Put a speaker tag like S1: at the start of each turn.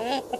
S1: Ha